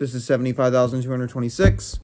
This is seventy-five thousand two hundred twenty-six.